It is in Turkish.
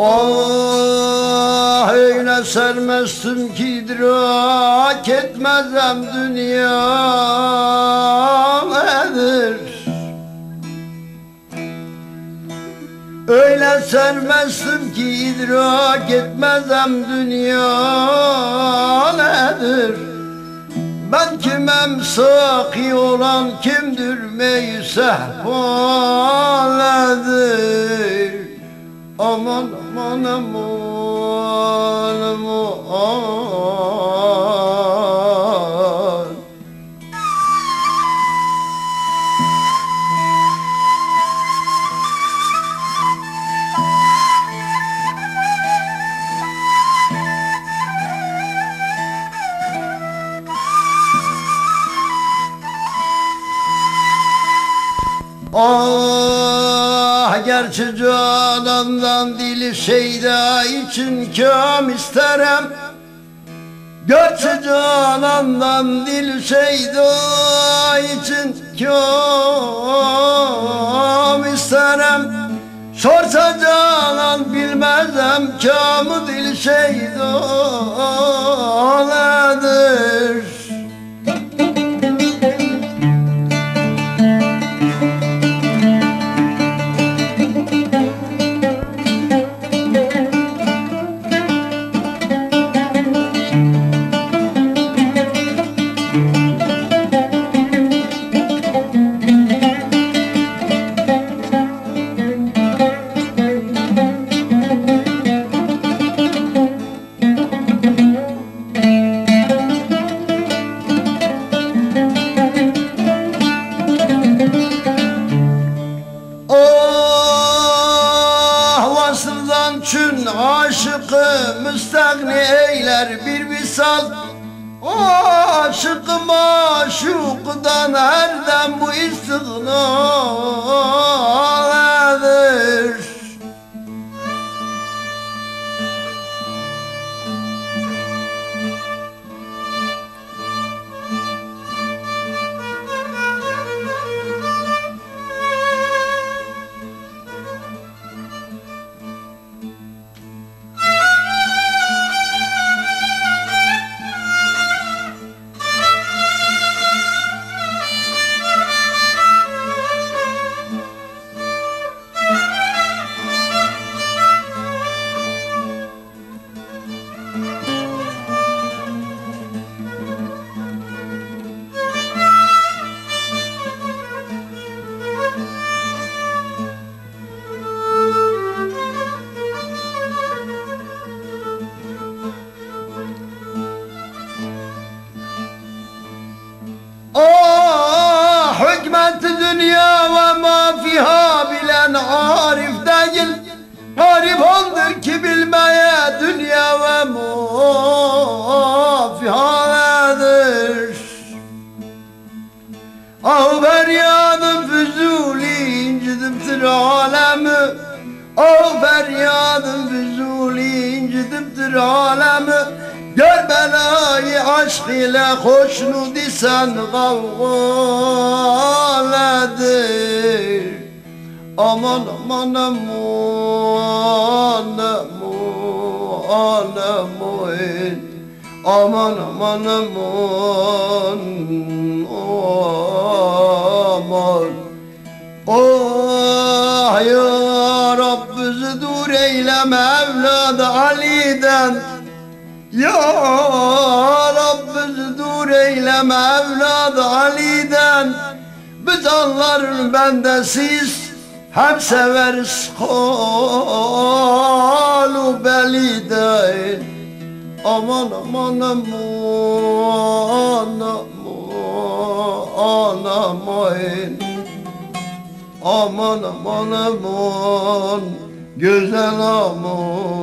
Ah öyle sermezsin ki idrak etmezem dünya nedir? Öyle sermezsin ki idrak etmezem dünya nedir? Ben kimem saki olan kimdir meysehvanedir Aman aman aman aman Gerçi canandan dili şeyda için kam isterim Gerçi canandan dil şeyda için kam isterim Sorsa canan bilmezem kamı dil şeyda nedir Vasıldan çün aşıkı müstagni eyler bir visal Aşıkım aşıktan her dem bu istiğnadır aşk ile hoşnut isen kavgaledir Aman aman aman aman aman. Aman aman aman aman. Oh ya Rab bizi dur eyleme evladı Ali'den. Ya Rab bizi dur eyleme evladı Ali'den. Biz anların bendesiz hem severiz kalu beliden Aman aman aman aman aman. Aman aman aman Güzel aman